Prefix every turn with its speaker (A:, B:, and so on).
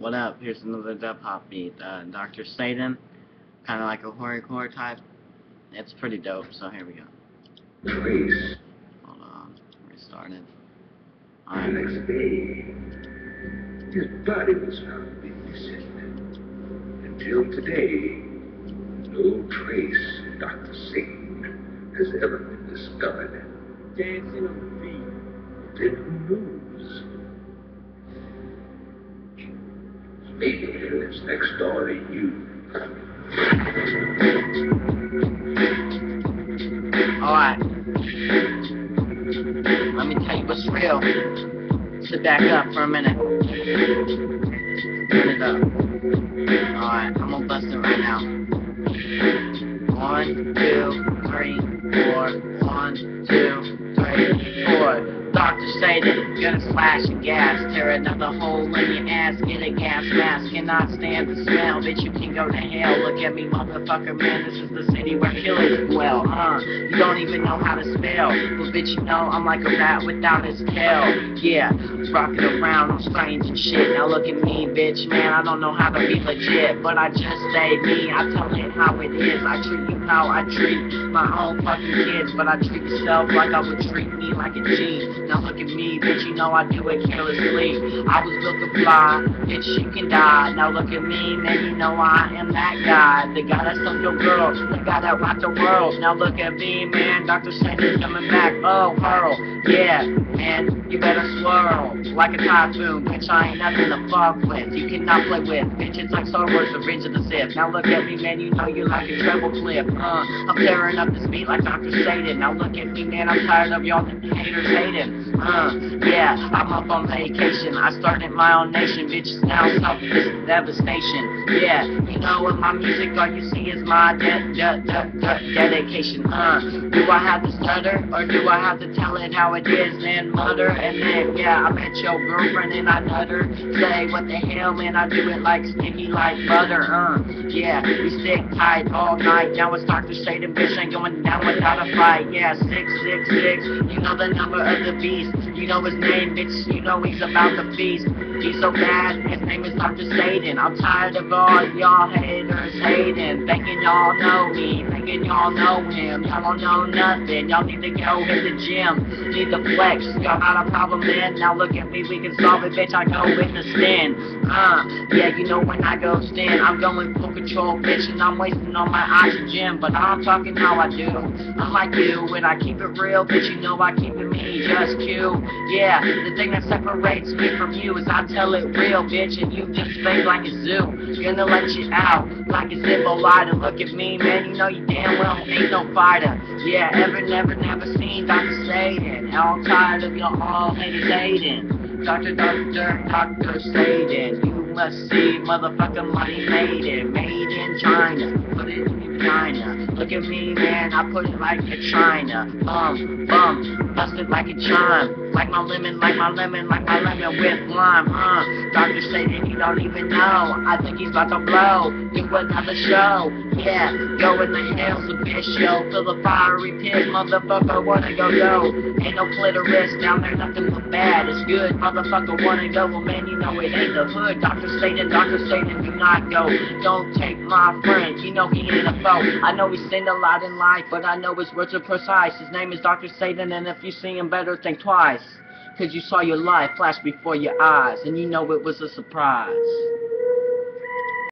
A: What up? Here's another dub hop beat. Uh, Dr. Satan, kind of like a horrorcore type. It's pretty dope, so here we go.
B: Trace.
A: Hold on. Restart it.
B: The
A: Alright.
B: next day, his body was found missing. Until today, no trace of Dr. Satan has ever been discovered.
C: Dancing on the beat.
B: Then who knows? Maybe he lives next door to you.
A: Alright. Let me tell you what's real. Sit back up for a minute. Turn it up. Alright, I'm gonna bust it right now. One, two, three, four. One, two, three, four. Dr. Satan, gonna slash and gas, tear another hole in your ass, get a gas mask, cannot stand the smell, bitch, you can go to hell, look at me, motherfucker, man, this is the city where killers dwell, huh, you don't even know how to spell, but bitch, you know, I'm like a rat without his tail, yeah, rocking around, I'm strange and shit, now look at me, bitch, man, I don't know how to be legit, but I just stay me, I tell it how it is, I treat you how I treat my own fucking kids, but I treat myself like I would treat me like a G. Now look at me, bitch, you know I do it carelessly. I was built to fly, bitch, you can die. Now look at me, man, you know I am that guy. The guy that stole your girl, the guy that rocked the world. Now look at me, man, Dr. Satan's coming back. Oh, hurl, yeah, man, you better swirl like a typhoon. Bitch, I ain't nothing to fuck with. You cannot play with, bitch, it's like Star Wars, the Revenge of the Sith. Now look at me, man, you know you like a treble clip. Uh, I'm tearing up this beat like Dr. Satan. Now look at me, man, I'm tired of y'all haters hating. Uh, yeah, I'm up on vacation. I started my own nation, bitch, it's now self devastation. Yeah, you know with my music, all you see is my de- de- de- de- dedication. Uh, do I have to stutter or do I have to tell it how it is and mutter? And then, yeah, I met your girlfriend and I nutter. Say, what the hell, man, I do it like sticky like butter. Uh, yeah, we stick tight all night. Now it's Dr. Satan, bitch, ain't going down without a fight. Yeah, 666, you know the number of the You know his name, bitch, you know he's about to feast. He's so bad, his name is Dr. Satan. I'm tired of all y'all haters hating. Thinking y'all know me, thinking y'all know him. Y'all don't know nothing, y'all need to go hit the gym. Need to flex, got a problem man. Now look at me, we can solve it, bitch. I go in the stand. Uh, yeah, you know when I go stand, I'm going full control, bitch, and I'm wasting all my oxygen. But I'm talking how I do. I'm like you, when I keep it real, bitch, you know I keep it me, just Q. Yeah, the thing that separates me from you is I tell it real, bitch, and you just fake like a zoo. Gonna let you out like a lighter. Look at me, man, you know you damn well ain't no fighter. Yeah, ever, never, never seen Dr. Satan. All tired of your all haters hating. Doctor, doctor, Dr. Satan. You must see, motherfucker, money made it. Made in China. Put it in China. Look at me, man, I put it like a China. Bum, bum, bust it like a chime. Like my lemon, like my lemon, like my lemon with lime, huh? Doctor Satan, you don't even know. I think he's about to blow. Do another show. Yeah, go in the hills of Bishop. Fill the fiery pit, motherfucker, wanna go, go. Ain't no clitoris down there, nothing but bad. It's good, motherfucker, wanna go. Well, man, you know it ain't the hood. Dr. Satan, Dr. Satan, do not go. Don't take my friend, you know he ain't a foe. I know he's sinned a lot in life, but I know his words are precise. His name is Dr. Satan, and if you see him, better think twice. Cause you saw your life flash before your eyes, and you know it was a surprise.